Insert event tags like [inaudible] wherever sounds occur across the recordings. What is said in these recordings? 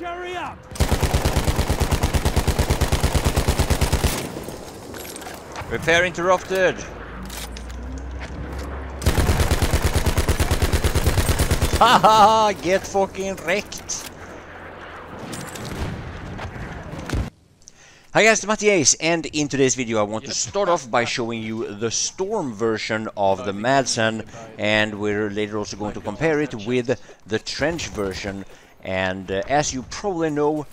Hurry up! Repair interrupted. Haha, get fucking wrecked. Hi guys, it's Mattias, and in today's video I want to start off by showing you the Storm version of the Madsen, and we're later also going to compare it with the Trench version. And uh, as you probably know,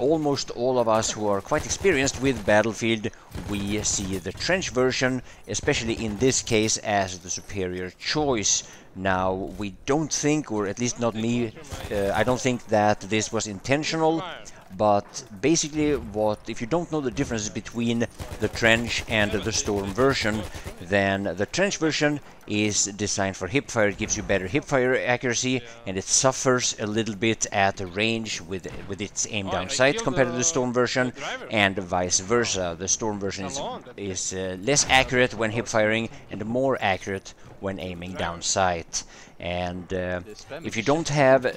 almost all of us who are quite experienced with Battlefield, we see the Trench version, especially in this case, as the superior choice. Now, we don't think, or at least not me, uh, I don't think that this was intentional, but basically what if you don't know the difference between the trench and the storm version then the trench version is designed for hipfire it gives you better hipfire accuracy and it suffers a little bit at range with with its aim down sight compared to the storm version and vice versa. The storm version is, is uh, less accurate when hipfiring and more accurate when aiming down sight. And uh, if you don't have, uh,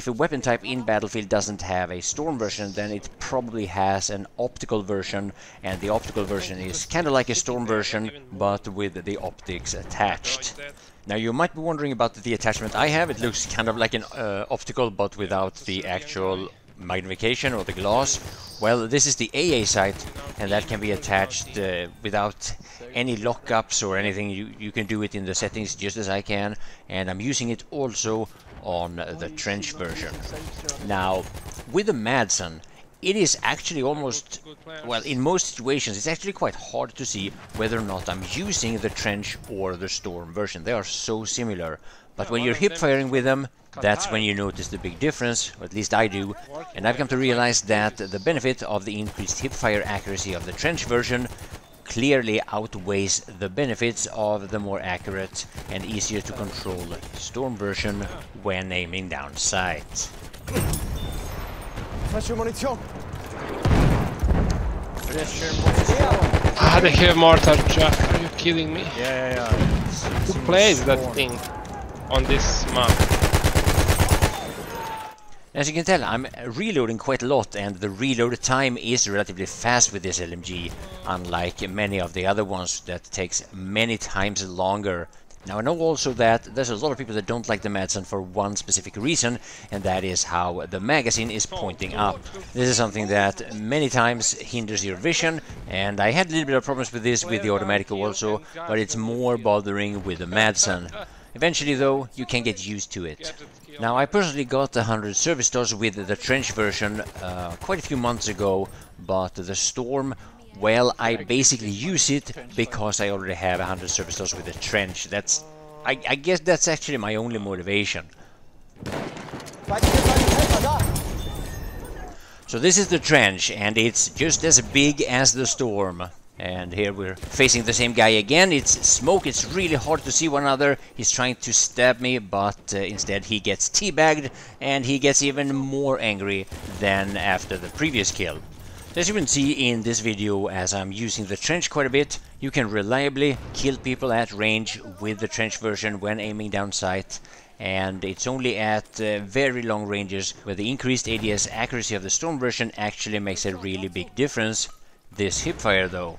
if a weapon type in Battlefield doesn't have a storm version, then it probably has an optical version, and the optical version is kind of like a storm version, but with the optics attached. Now you might be wondering about the attachment I have, it looks kind of like an uh, optical but without the actual magnification or the glass. Well, this is the AA sight, and that can be attached uh, without any lockups or anything. You, you can do it in the settings just as I can, and I'm using it also on the trench version. Now, with the Madsen, it is actually almost, well, in most situations, it's actually quite hard to see whether or not I'm using the trench or the storm version. They are so similar. But when you're hip firing with them, that's when you notice the big difference, or at least I do, and I've come to realize that the benefit of the increased hipfire accuracy of the trench version clearly outweighs the benefits of the more accurate and easier to control storm version when aiming down sight. Ah, they have mortar Jack. Are you kidding me? Yeah, yeah, yeah. Who plays that thing on this map? As you can tell, I'm reloading quite a lot and the reload time is relatively fast with this LMG, unlike many of the other ones that takes many times longer. Now I know also that there's a lot of people that don't like the Madsen for one specific reason, and that is how the magazine is pointing up. This is something that many times hinders your vision, and I had a little bit of problems with this with the automatic also, but it's more bothering with the Madsen. Eventually though, you can get used to it. Now I personally got the 100 service stars with the trench version uh, quite a few months ago, but the storm, well, I basically use it because I already have 100 service stars with the trench. That's, I, I guess that's actually my only motivation. So this is the trench, and it's just as big as the storm. And here we're facing the same guy again. It's smoke, it's really hard to see one another. He's trying to stab me, but uh, instead he gets teabagged, and he gets even more angry than after the previous kill. As you can see in this video, as I'm using the trench quite a bit, you can reliably kill people at range with the trench version when aiming down sight. And it's only at uh, very long ranges where the increased ADS accuracy of the Storm version actually makes a really big difference this hipfire though.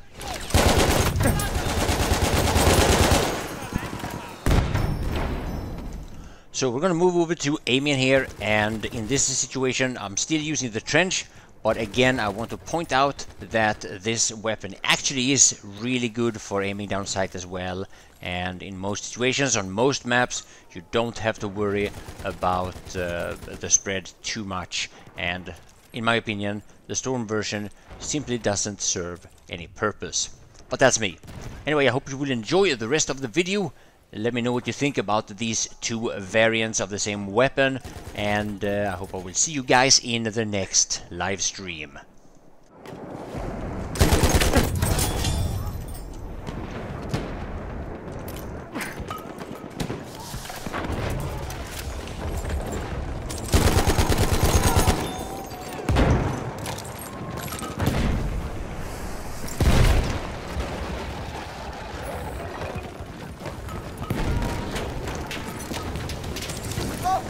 So we're gonna move over to aiming here and in this situation I'm still using the trench but again I want to point out that this weapon actually is really good for aiming down sight as well and in most situations on most maps you don't have to worry about uh, the spread too much and in my opinion the storm version simply doesn't serve any purpose. But that's me. Anyway, I hope you will enjoy the rest of the video. Let me know what you think about these two variants of the same weapon. And uh, I hope I will see you guys in the next live stream.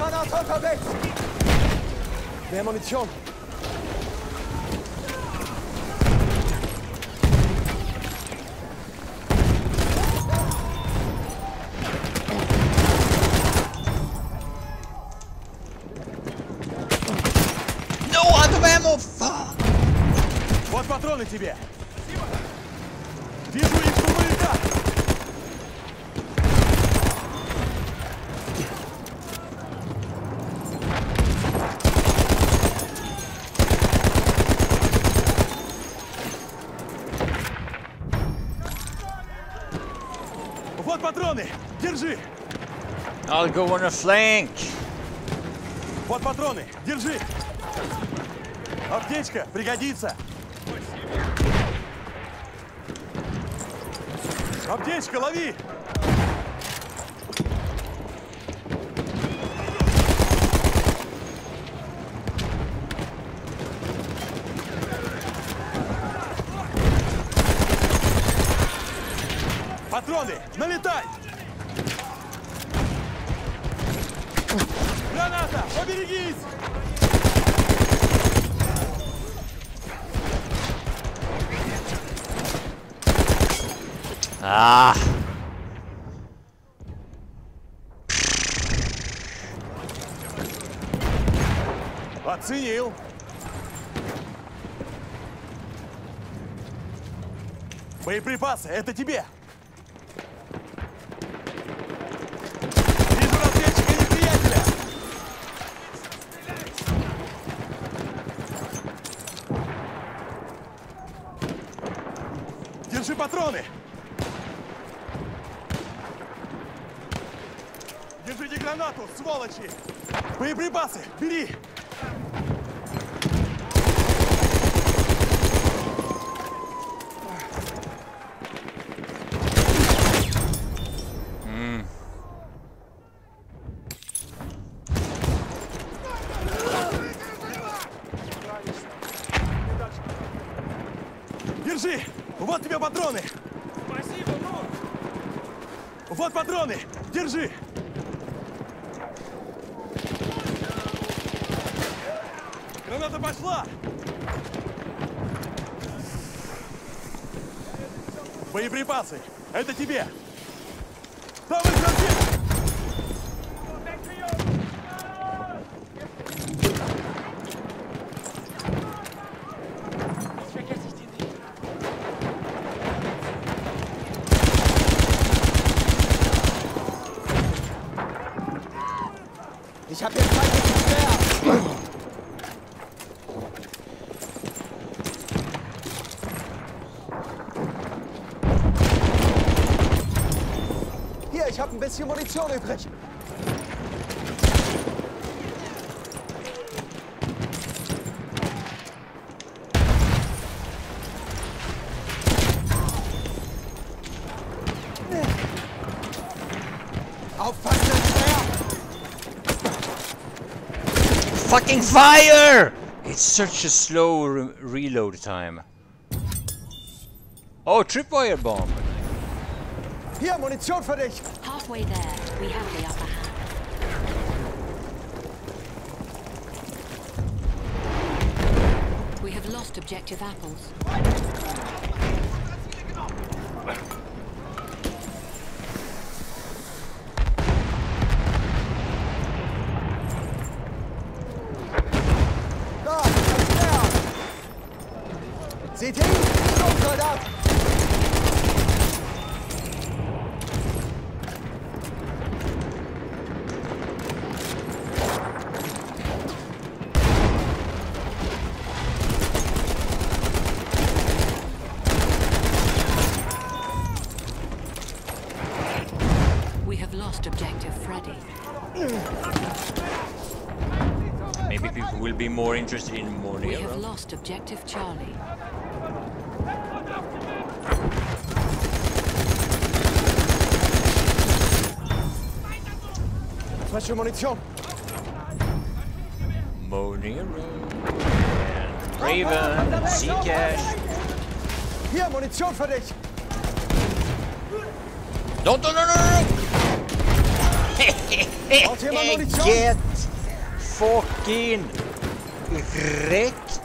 Granat unterwegs! Mehr Munition! No other ammo! Fuck! Вот патроны тебе! Вижу их, что Вот патроны. Держи. I'll go on a flank! Вот патроны. Держи. Аптечка. Пригодится. Аптечка, лови. Патроны, налетай! Граната, поберегись! Ah! Оценил. Боеприпасы, это тебе. Вижу разведчика неприятеля. Держи патроны. Держите гранату, сволочи. Боеприпасы, бери. Держи! Вот тебе патроны! Спасибо, Вот патроны! Держи! Граната пошла! Боеприпасы! Это тебе! Ich hab ein bisschen Munition übrig. Aufpassen, Speer! Fucking fire! It's such a slow re reload time. Oh, tripwire bomb! Hier, Munition für dich! Halfway there, we have the upper hand. We have lost objective apples. Da, ein Speer! Seht hin! Sturmsoldat! We have lost objective Freddy. Maybe people will be more interested in We have Monero. lost objective Charlie. Frische Munition! Monero. And Raven. Zcash. Hier, Munition für dich! No, no, no, no, no! Braucht [laughs] jemand Get fucking Korrekt.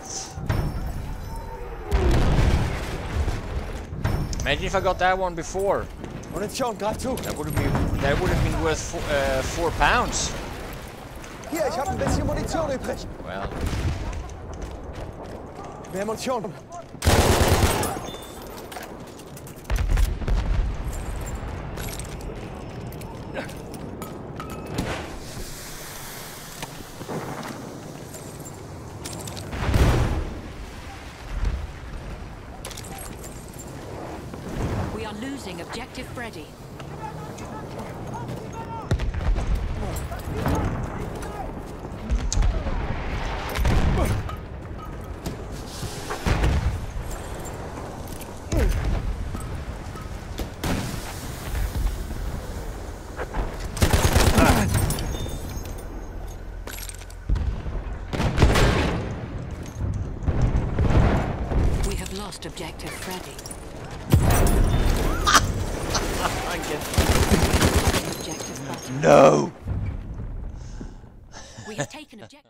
Imagine if I got that one before. Munition, greif zu. That would have been that would have been worth four, uh, four pounds. Hier, ich habe ein bisschen Munition übrig. Well, Mehr Munition. We are losing objective Freddy. We have lost objective Freddy. Objective no. We have taken objective.